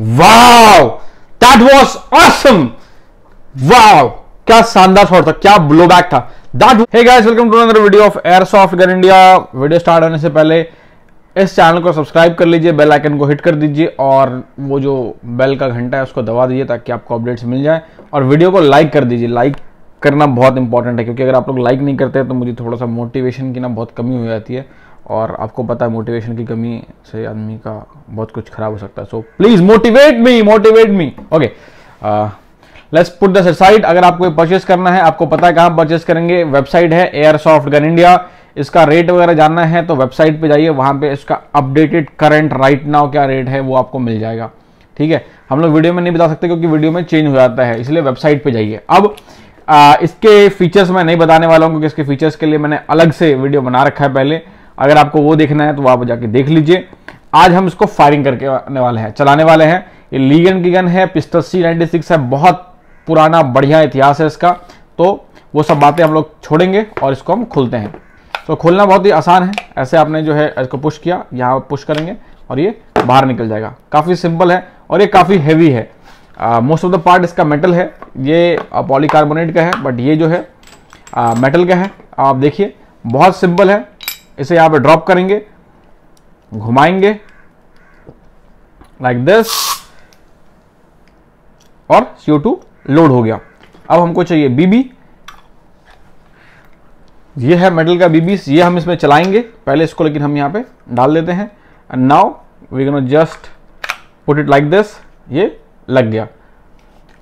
Wow that was awesome wow क्या शानदार shot था, क्या ब्लो बैक था that hey guys welcome to another video of airsoft gun India video start होने से पहले इस चैनल को सब्सक्राइब कर लीजिए बेल आइकन को हिट कर दीजिए और वो जो बेल का घंटा है उसको दबा दीजिए ताकि आपको अपडेट्स मिल जाए। और वीडियो को लाइक कर दीजिए। लाइक करना बहुत इंपॉर्टेंट है, क्योंकि अगर आप लोग लाइक नहीं करते हैं तो मुझे थोड़ा सा मोटिवेशन की ना बहुत कमी हो जाती है। और आपको पता है मोटिवेशन की कमी से आदमी का बहुत कुछ खराब हो सकता है। So please motivate me motivate me okay let's put this side अगर आपको परचेस करना है आपको पता है कहाँ परचेस करेंगे। वेबसाइट है एयर सॉफ्ट गन इंडिया इसका रेट वगैरह जानना है तो वेबसाइट पे जाइए। वहाँ पे इसका अपडेटेड करंट राइट नाउ क्या रेट है वो आपको मिल जाएगा। ठीक है? हम लोग वीडियो में नहीं बता सकते क्योंकि वीडियो में चेंज हो जाता है इसलिए वेबसाइट पे जाइए। अब आ, इसके फीचर्स मैं नहीं बताने वाला हूँ क्योंकि इसके फीचर्स के लिए मैंने अलग से वीडियो बना रखा है पहले। अगर आपको वो देखना है तो आप जाके देख लीजिए। आज हम इसको फायरिंग करके आने वाले हैं, चलाने वाले हैं। ये लीगन की गन है पिस्टल सी नाइनटी सिक्स है, बहुत पुराना बढ़िया इतिहास है इसका। तो वो सब बातें हम लोग छोड़ेंगे और इसको हम खोलते हैं। तो खोलना बहुत ही आसान है। ऐसे आपने जो है इसको पुश किया, यहाँ पुश करेंगे और ये बाहर निकल जाएगा। काफ़ी सिंपल है और ये काफ़ी हैवी है। मोस्ट ऑफ़ द पार्ट इसका मेटल है। ये पॉलीकार्बोनेट का है बट ये जो है मेटल का है। आप देखिए, बहुत सिंपल है। इसे यहाँ पे ड्रॉप करेंगे, घुमाएँगे लाइक दिस और CO2 लोड हो गया। अब हमको चाहिए बीबी ये है मेटल का बीबी ये हम इसमें चलाएँगे, पहले इसको लेकिन हम यहाँ पे डाल देते हैं। And now we can just put it like this ये लग गया।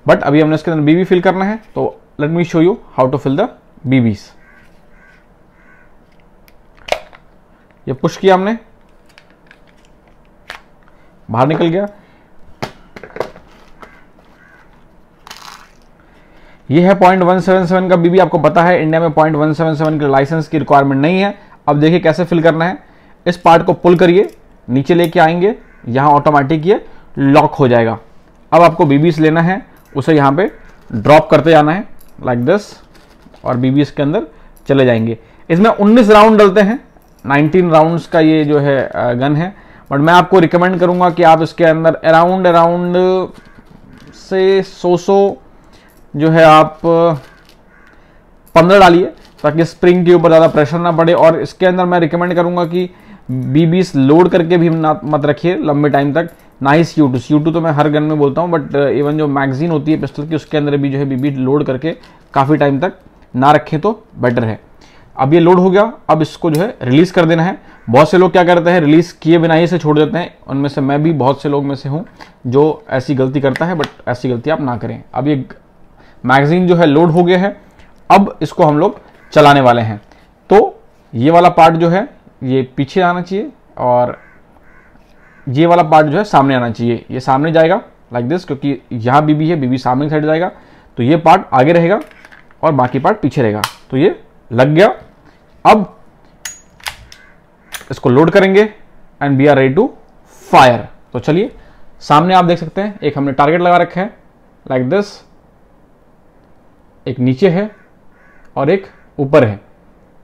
बट अभी हमने इसके अंदर बीबी फिल करना है तो let me show you how to fill the BBs ये पुश किया हमने। बाहर निकल गया। ये है पॉइंट वन सेवन सेवन का, बीबी आपको पता है इंडिया में पॉइंट वन सेवन सेवन के लाइसेंस की रिक्वायरमेंट नहीं है। अब देखिए कैसे फिल करना है। इस पार्ट को पुल करिए, नीचे लेके आएँगे, यहाँ ऑटोमेटिक ये लॉक हो जाएगा। अब आपको बीबीस लेना है, उसे यहाँ पे ड्रॉप करते जाना है लाइक दिस और बीबीस के अंदर चले जाएँगे। इसमें 19 राउंड डलते हैं। 19 राउंड्स का ये जो है गन है। बट मैं आपको रिकमेंड करूँगा कि आप इसके अंदर अराउंड अराउंड से सौ सौ जो है आप पंद्रह डालिए, ताकि स्प्रिंग के ऊपर ज़्यादा प्रेशर ना पड़े। और इसके अंदर मैं रिकमेंड करूँगा कि बीबीस लोड करके भी ना, मत रखिए लंबे टाइम तक। ना ही सी टू सी टू तो मैं हर गन में बोलता हूँ बट इवन जो मैगजीन होती है पिस्टल की, उसके अंदर भी जो है बीबी लोड करके काफ़ी टाइम तक ना रखें तो बेटर है। अब ये लोड हो गया, अब इसको जो है रिलीज़ कर देना है। बहुत से लोग क्या करते हैं, रिलीज़ किए बिना ही से छोड़ देते हैं। उनमें से मैं भी बहुत से लोग में से हूँ जो ऐसी गलती करता है, बट ऐसी गलती आप ना करें। अब ये मैगजीन जो है लोड हो गया है, अब इसको हम लोग चलाने वाले हैं। तो ये वाला पार्ट जो है, ये पीछे आना चाहिए और ये वाला पार्ट जो है सामने आना चाहिए। ये सामने जाएगा लाइक दिस क्योंकि यहाँ बीबी है, बीबी सामने साइड जाएगा। तो ये पार्ट आगे रहेगा और बाकी पार्ट पीछे रहेगा। तो ये लग गया। अब इसको लोड करेंगे and we are ready to fire तो चलिए सामने आप देख सकते हैं एक हमने टारगेट लगा रखा है लाइक like दिस एक नीचे है और एक ऊपर है।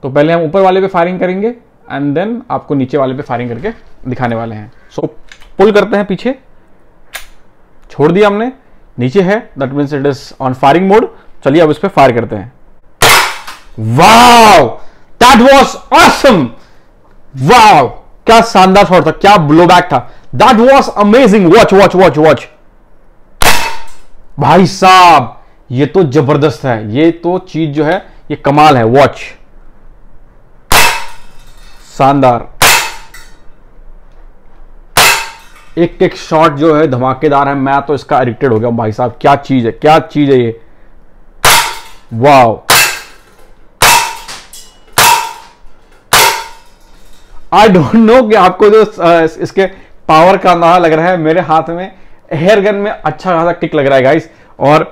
तो पहले हम ऊपर वाले पे फायरिंग करेंगे एंड देन आपको नीचे वाले पे फायरिंग करके दिखाने वाले हैं। सो so, पुल करते हैं पीछे। छोड़ दिया हमने नीचे है that means it is on firing mode चलिए अब इस पर फायर करते हैं। Wow that was awesome wow क्या शानदार शॉट था, क्या ब्लो बैक था. That was amazing watch watch watch watch भाई साहब, ये तो ज़बरदस्त है. ये तो चीज़ जो है, ये कमाल है. वॉच शानदार. एक एक शॉट जो है धमाकेदार है. मैं तो इसका एडिक्टेड हो गया भाई साहब. क्या चीज़ है, क्या चीज़ है ये? वाओ आई डोंट नो कि आपको जो इसके पावर का अंदाज़ा लग रहा है मेरे हाथ में हेयर गन में अच्छा खासा टिक लग रहा है गाइस और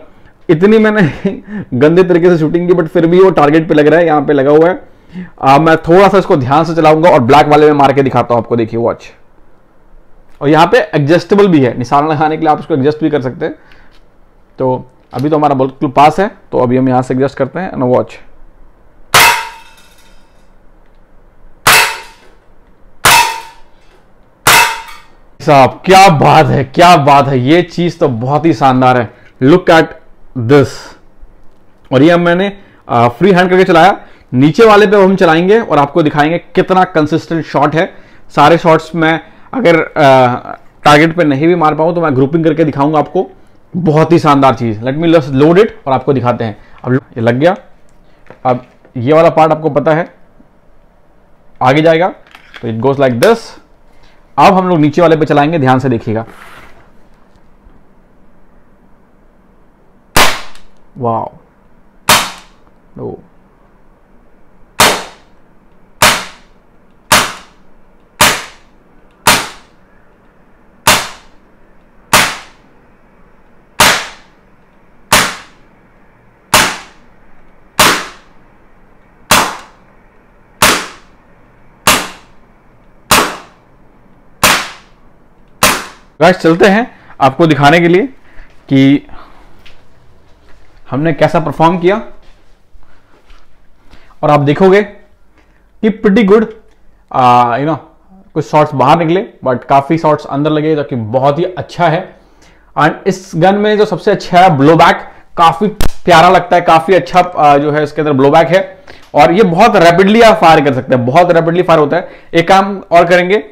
इतनी मैंने गंदे तरीके से शूटिंग की बट फिर भी वो टारगेट पे लग रहा है यहाँ पे लगा हुआ है. आ, मैं थोड़ा सा इसको ध्यान से चलाऊँगा और ब्लैक वाले में मार के दिखाता हूँ आपको देखिए वॉच और यहाँ पे एडजस्टेबल भी है. निशान लगाने के लिए आप इसको एडजस्ट भी कर सकते हैं. तो अभी तो हमारा बिल्कुल पास है तो अभी हम यहाँ से एडजस्ट करते हैं वॉच साहब, क्या बात है, क्या बात है। ये चीज़ तो बहुत ही शानदार है। लुक एट दिस और ये मैंने फ्री हैंड करके चलाया। नीचे वाले पे हम चलाएँगे और आपको दिखाएँगे कितना कंसिस्टेंट शॉट है। सारे शॉट्स में अगर टारगेट पे नहीं भी मार पाऊँ तो मैं ग्रुपिंग करके दिखाऊँगा आपको। बहुत ही शानदार चीज़। लेट मी लोड इट और आपको दिखाते हैं। अब ये लग गया। अब ये वाला पार्ट आपको पता है। आगे जाएगा। तो इट गोज लाइक दिस अब हम लोग नीचे वाले पे चलाएँगे ध्यान से देखिएगा। वाओ। गाइस चलते हैं आपको दिखाने के लिए कि हमने कैसा परफॉर्म किया। और आप देखोगे कि प्रिटी गुड यू नो कुछ शॉट्स बाहर निकले बट काफ़ी शॉट्स अंदर लगे जो कि बहुत ही अच्छा है। एंड इस गन में जो सबसे अच्छा है ब्लो बैक काफ़ी प्यारा लगता है, काफ़ी अच्छा जो है इसके अंदर ब्लो बैक है। और ये बहुत रैपिडली आप फायर कर सकते हैं, बहुत रैपिडली फायर होता है। एक काम और करेंगे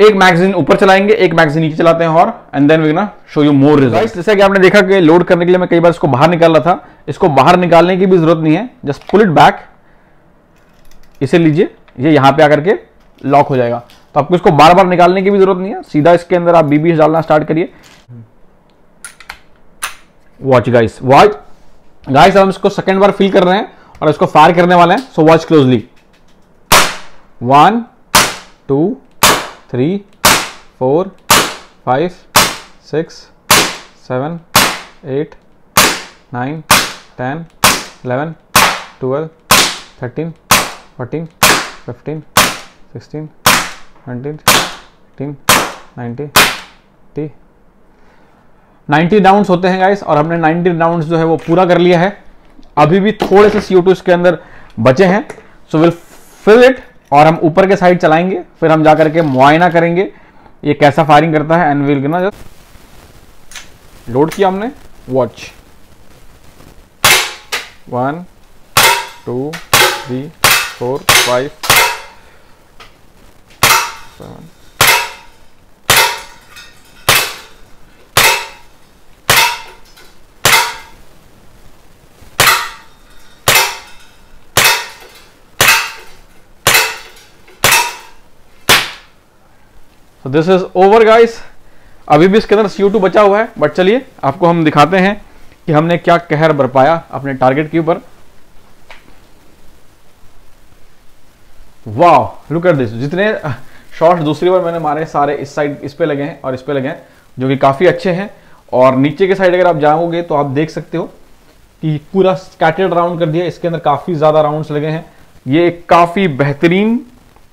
एक मैगजीन ऊपर चलाएँगे, एक मैगजीन नीचे चलाते हैं और एंड देन वी ना शो यू मोर रिज़ल्ट जैसे कि आपने देखा कि लोड करने के लिए मैं कई बार इसको बाहर निकाल रहा था, इसको बाहर निकालने की भी ज़रूरत नहीं है जस्ट पुल इट बैक इसे लीजिए, ये यहाँ पे आकर के लॉक हो जाएगा। तो आपको इसको बार बार निकालने की भी ज़रूरत नहीं है, सीधा इसके अंदर आप बीबी डालना स्टार्ट करिए। वॉच गाइस वॉच गाइस हम इसको सेकेंड बार फिल कर रहे हैं और इसको फायर करने वाले हैं so watch closely one two three, four, five, six, seven, eight, nine, ten eleven twelve, thirteen, fourteen, fifteen, sixteen, nineteen, eighteen, ninety T ninety rounds होते हैं गाइस और हमने नाइन्टी राउंड्स जो है वो पूरा कर लिया है। अभी भी थोड़े से सी इसके अंदर बचे हैं सो विल फिल इट और हम ऊपर के साइड चलाएँगे, फिर हम जाकर के मुआयना करेंगे। ये कैसा फायरिंग करता है एंड विल ना जस्ट लोड किया हमने। Watch one two three four five seven तो दिस इज़ ओवर गाइस अभी भी इसके अंदर सी बचा हुआ है बट चलिए आपको हम दिखाते हैं कि हमने क्या कहर बरपाया अपने टारगेट के ऊपर। वाह लुक एट दिस जितने शॉट्स दूसरी बार मैंने मारे, सारे इस साइड इस पे लगे हैं और इस पे लगे हैं, जो कि काफ़ी अच्छे हैं। और नीचे के साइड अगर आप जाओगे तो आप देख सकते हो कि पूरा स्कैटर्ड राउंड कर दिया। इसके अंदर काफ़ी ज़्यादा राउंड्स लगे हैं। ये काफ़ी बेहतरीन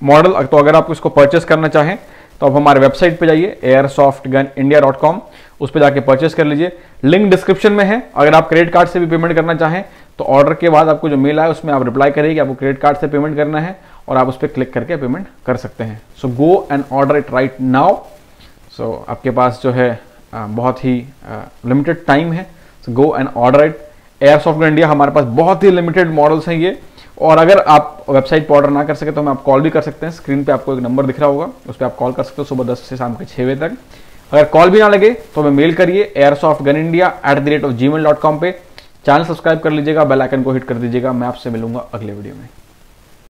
मॉडल तो अगर आप इसको परचेस करना चाहें तो आप हमारे वेबसाइट पे जाइए airsoft gun India dot com उस पर जाके परचेस कर लीजिए। लिंक डिस्क्रिप्शन में है। अगर आप क्रेडिट कार्ड से भी पेमेंट करना चाहें तो ऑर्डर के बाद आपको जो मेल आए उसमें आप रिप्लाई करिए कि आपको क्रेडिट कार्ड से पेमेंट करना है और आप उस पर क्लिक करके पेमेंट कर सकते हैं। So go and order it right now so आपके पास जो है बहुत ही लिमिटेड टाइम है। So go and order it airsoft India हमारे पास बहुत ही लिमिटेड मॉडल्स हैं ये। और अगर आप वेबसाइट पर ऑर्डर ना कर सके तो हम आप कॉल भी कर सकते हैं। स्क्रीन पे आपको एक नंबर दिख रहा होगा, उस पर आप कॉल कर सकते हो सुबह दस से शाम के छः बजे तक। अगर कॉल भी ना लगे तो हमें मेल करिए airsoft gun India at the rate of Gmail dot com पर चैनल सब्सक्राइब कर लीजिएगा बेल आइकन को हिट कर दीजिएगा। मैं आपसे मिलूँगा अगले वीडियो में।